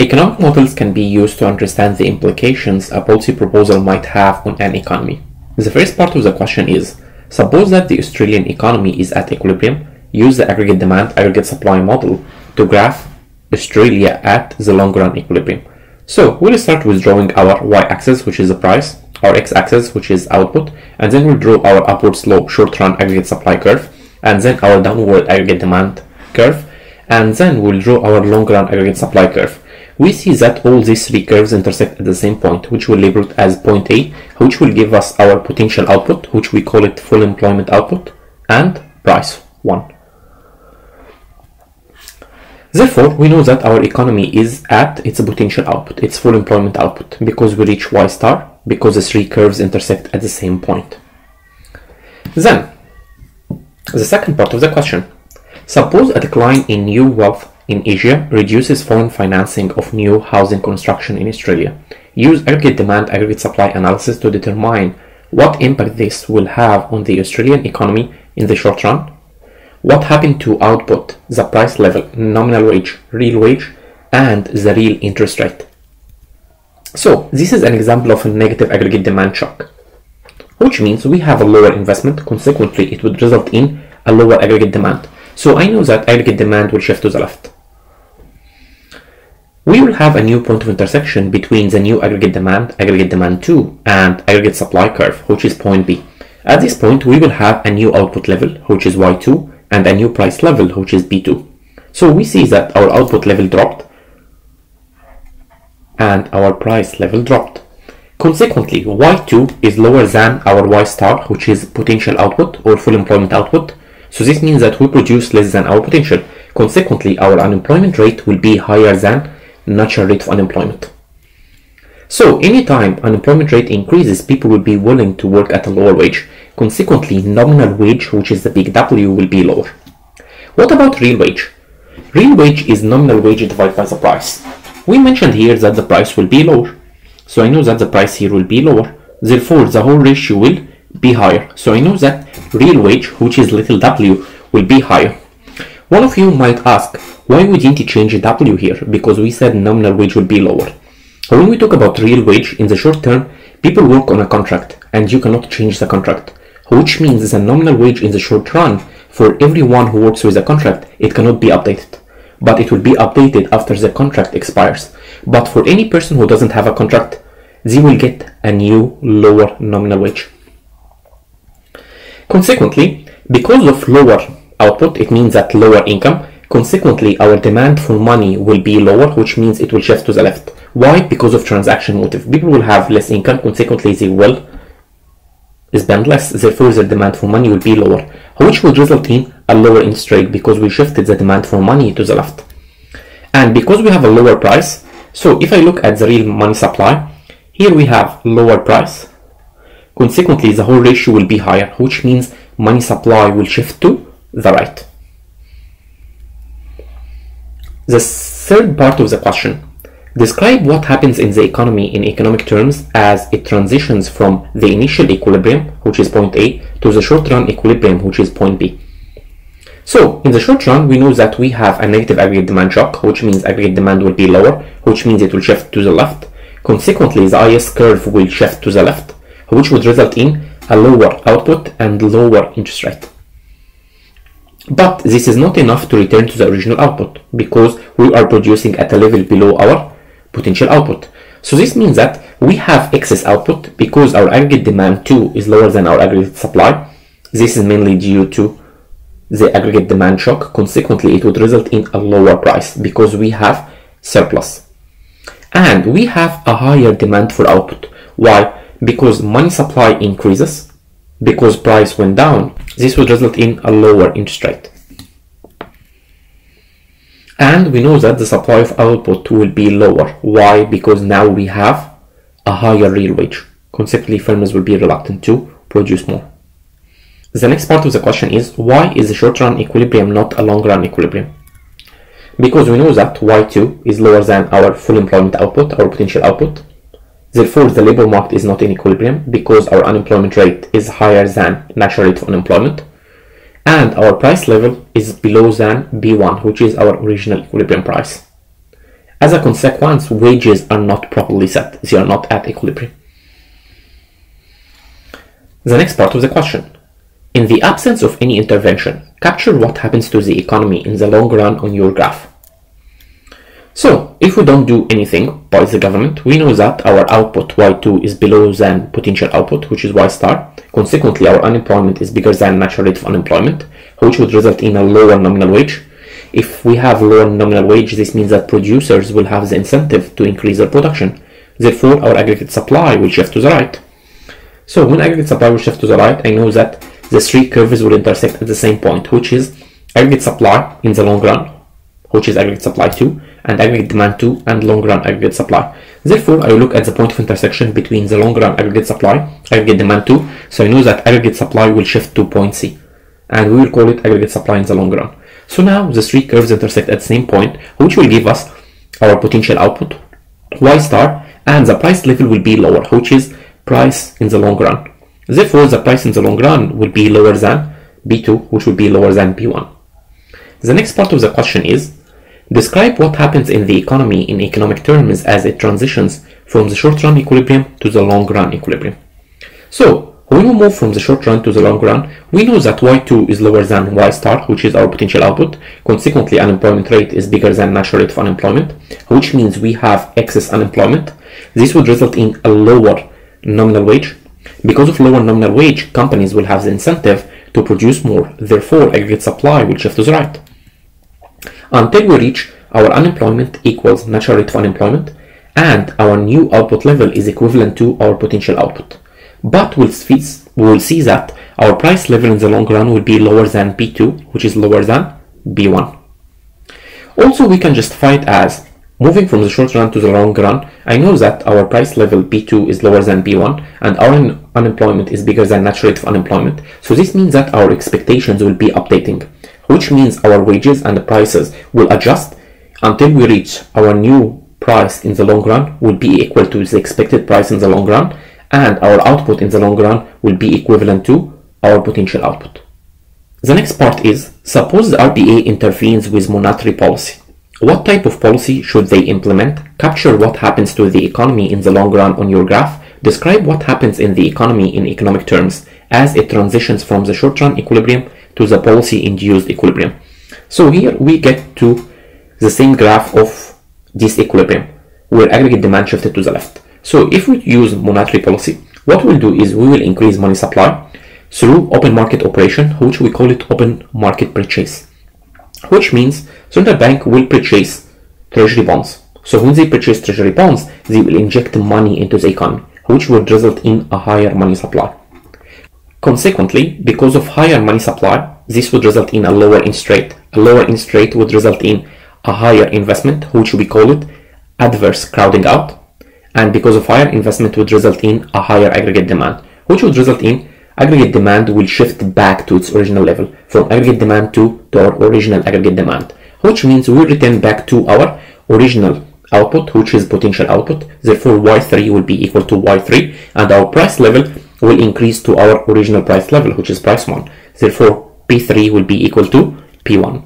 Economic models can be used to understand the implications a policy proposal might have on an economy. The first part of the question is Suppose that the Australian economy is at equilibrium, use the aggregate demand aggregate supply model to graph Australia at the long run equilibrium. So we'll start with drawing our y-axis which is the price, our x-axis which is output, and then we'll draw our upward slope short run aggregate supply curve, and then our downward aggregate demand curve, and then we'll draw our long run aggregate supply curve we see that all these three curves intersect at the same point, which we'll label as point A, which will give us our potential output, which we call it full employment output, and price 1. Therefore, we know that our economy is at its potential output, its full employment output, because we reach y star, because the three curves intersect at the same point. Then, the second part of the question. Suppose a decline in new wealth in Asia reduces foreign financing of new housing construction in Australia. Use aggregate demand aggregate supply analysis to determine what impact this will have on the Australian economy in the short run. What happened to output, the price level, nominal wage, real wage, and the real interest rate. So, this is an example of a negative aggregate demand shock, which means we have a lower investment, consequently, it would result in a lower aggregate demand. So I know that aggregate demand will shift to the left. We will have a new point of intersection between the new aggregate demand, aggregate demand 2, and aggregate supply curve, which is point B. At this point, we will have a new output level, which is Y2, and a new price level, which is P2. So we see that our output level dropped, and our price level dropped. Consequently, Y2 is lower than our Y star, which is potential output or full employment output, so this means that we produce less than our potential. Consequently, our unemployment rate will be higher than natural rate of unemployment. So anytime unemployment rate increases, people will be willing to work at a lower wage. Consequently, nominal wage, which is the big W, will be lower. What about real wage? Real wage is nominal wage divided by the price. We mentioned here that the price will be lower. So I know that the price here will be lower. Therefore, the whole ratio will be higher. So I know that real wage, which is little w, will be higher. One of you might ask, why we didn't change w here? Because we said nominal wage will be lower. When we talk about real wage, in the short term, people work on a contract and you cannot change the contract. Which means the nominal wage in the short run, for everyone who works with a contract, it cannot be updated. But it will be updated after the contract expires. But for any person who doesn't have a contract, they will get a new lower nominal wage. Consequently, because of lower output, it means that lower income. Consequently, our demand for money will be lower, which means it will shift to the left. Why? Because of transaction motive. People will have less income, consequently they will spend less, therefore their demand for money will be lower, which will result in a lower interest rate because we shifted the demand for money to the left. And because we have a lower price, so if I look at the real money supply, here we have lower price, Consequently, the whole ratio will be higher, which means money supply will shift to the right. The third part of the question. Describe what happens in the economy in economic terms as it transitions from the initial equilibrium, which is point A, to the short-run equilibrium, which is point B. So, in the short run, we know that we have a negative aggregate demand shock, which means aggregate demand will be lower, which means it will shift to the left. Consequently, the IS curve will shift to the left which would result in a lower output and lower interest rate. But this is not enough to return to the original output because we are producing at a level below our potential output. So this means that we have excess output because our aggregate demand too is lower than our aggregate supply. This is mainly due to the aggregate demand shock. Consequently, it would result in a lower price because we have surplus. And we have a higher demand for output. Why? because money supply increases, because price went down, this would result in a lower interest rate. And we know that the supply of output will be lower. Why? Because now we have a higher real wage. Consequently, firms will be reluctant to produce more. The next part of the question is why is the short run equilibrium not a long run equilibrium? Because we know that Y2 is lower than our full employment output, our potential output, Therefore, the labor market is not in equilibrium because our unemployment rate is higher than natural rate of unemployment and our price level is below than P1 which is our original equilibrium price. As a consequence, wages are not properly set. They are not at equilibrium. The next part of the question. In the absence of any intervention, capture what happens to the economy in the long run on your graph. So, if we don't do anything by the government, we know that our output Y2 is below than potential output, which is Y star. Consequently, our unemployment is bigger than natural rate of unemployment, which would result in a lower nominal wage. If we have lower nominal wage, this means that producers will have the incentive to increase their production. Therefore, our aggregate supply will shift to the right. So when aggregate supply will shift to the right, I know that the three curves will intersect at the same point, which is aggregate supply in the long run, which is aggregate supply 2, and aggregate demand 2, and long run aggregate supply. Therefore, I will look at the point of intersection between the long run aggregate supply, aggregate demand 2, so I know that aggregate supply will shift to point C, and we will call it aggregate supply in the long run. So now the three curves intersect at the same point, which will give us our potential output, Y star, and the price level will be lower, which is price in the long run. Therefore, the price in the long run will be lower than P2, which will be lower than P1. The next part of the question is, describe what happens in the economy in economic terms as it transitions from the short-run equilibrium to the long-run equilibrium. So, when we move from the short run to the long run, we know that Y2 is lower than Y star, which is our potential output. Consequently, unemployment rate is bigger than natural rate of unemployment, which means we have excess unemployment. This would result in a lower nominal wage. Because of lower nominal wage, companies will have the incentive to produce more. Therefore, aggregate supply will shift to the right. Until we reach our unemployment equals natural rate of unemployment, and our new output level is equivalent to our potential output but we'll see, we'll see that our price level in the long run will be lower than P2, which is lower than P1. Also, we can justify it as moving from the short run to the long run. I know that our price level P2 is lower than P1 and our un unemployment is bigger than natural rate of unemployment. So this means that our expectations will be updating, which means our wages and the prices will adjust until we reach our new price in the long run will be equal to the expected price in the long run and our output in the long run will be equivalent to our potential output. The next part is, suppose the RBA intervenes with monetary policy. What type of policy should they implement? Capture what happens to the economy in the long run on your graph. Describe what happens in the economy in economic terms as it transitions from the short-run equilibrium to the policy-induced equilibrium. So here we get to the same graph of this equilibrium, where aggregate demand shifted to the left. So if we use monetary policy, what we'll do is we will increase money supply through open market operation, which we call it open market purchase, which means central bank will purchase treasury bonds. So when they purchase treasury bonds, they will inject money into the economy, which would result in a higher money supply. Consequently, because of higher money supply, this would result in a lower interest rate. A lower interest rate would result in a higher investment, which we call it adverse crowding out, and because of higher investment would result in a higher aggregate demand, which would result in aggregate demand will shift back to its original level from aggregate demand to, to our original aggregate demand, which means we return back to our original output, which is potential output. Therefore, Y3 will be equal to Y3 and our price level will increase to our original price level, which is price 1. Therefore, P3 will be equal to P1.